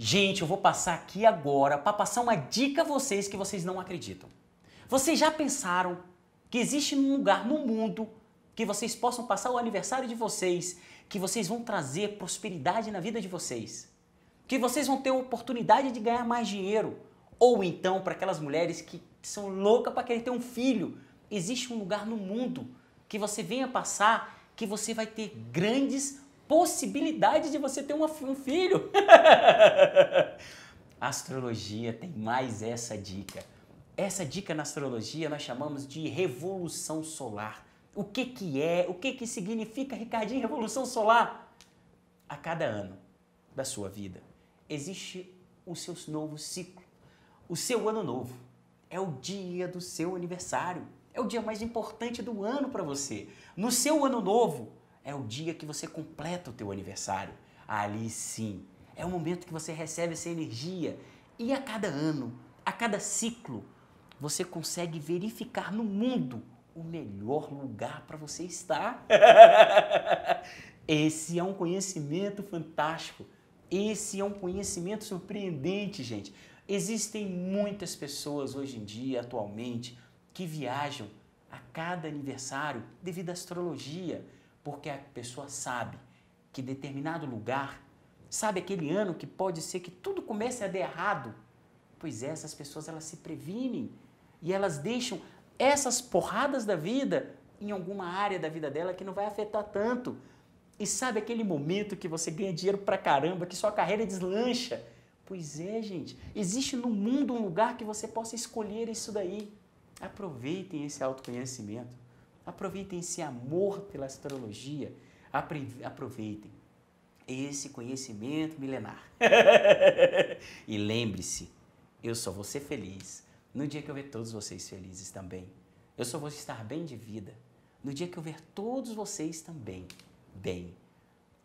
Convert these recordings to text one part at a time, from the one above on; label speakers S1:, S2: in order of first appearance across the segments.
S1: Gente, eu vou passar aqui agora para passar uma dica a vocês que vocês não acreditam. Vocês já pensaram que existe um lugar no mundo que vocês possam passar o aniversário de vocês, que vocês vão trazer prosperidade na vida de vocês? Que vocês vão ter a oportunidade de ganhar mais dinheiro? Ou então, para aquelas mulheres que são loucas para querer ter um filho, existe um lugar no mundo que você venha passar que você vai ter grandes possibilidade de você ter uma, um filho. astrologia tem mais essa dica. Essa dica na astrologia nós chamamos de revolução solar. O que que é? O que que significa, Ricardinho, revolução solar? A cada ano da sua vida existe o seu novo ciclo, o seu ano novo. É o dia do seu aniversário. É o dia mais importante do ano para você. No seu ano novo, é o dia que você completa o teu aniversário. Ali sim, é o momento que você recebe essa energia. E a cada ano, a cada ciclo, você consegue verificar no mundo o melhor lugar para você estar. Esse é um conhecimento fantástico. Esse é um conhecimento surpreendente, gente. Existem muitas pessoas hoje em dia, atualmente, que viajam a cada aniversário devido à astrologia porque a pessoa sabe que determinado lugar, sabe aquele ano que pode ser que tudo comece a dar errado. Pois é, essas pessoas elas se previnem e elas deixam essas porradas da vida em alguma área da vida dela que não vai afetar tanto. E sabe aquele momento que você ganha dinheiro pra caramba, que sua carreira deslancha? Pois é, gente. Existe no mundo um lugar que você possa escolher isso daí. Aproveitem esse autoconhecimento. Aproveitem esse amor pela astrologia, aproveitem esse conhecimento milenar. e lembre-se, eu só vou ser feliz no dia que eu ver todos vocês felizes também. Eu só vou estar bem de vida no dia que eu ver todos vocês também bem.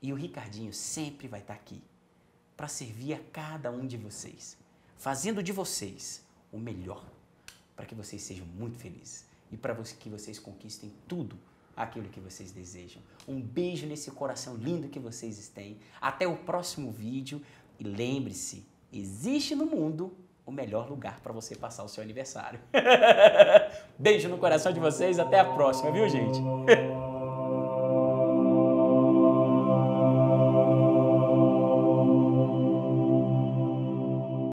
S1: E o Ricardinho sempre vai estar aqui para servir a cada um de vocês, fazendo de vocês o melhor, para que vocês sejam muito felizes e para que vocês conquistem tudo aquilo que vocês desejam. Um beijo nesse coração lindo que vocês têm. Até o próximo vídeo e lembre-se, existe no mundo o melhor lugar para você passar o seu aniversário. beijo no coração de vocês, até a próxima, viu, gente?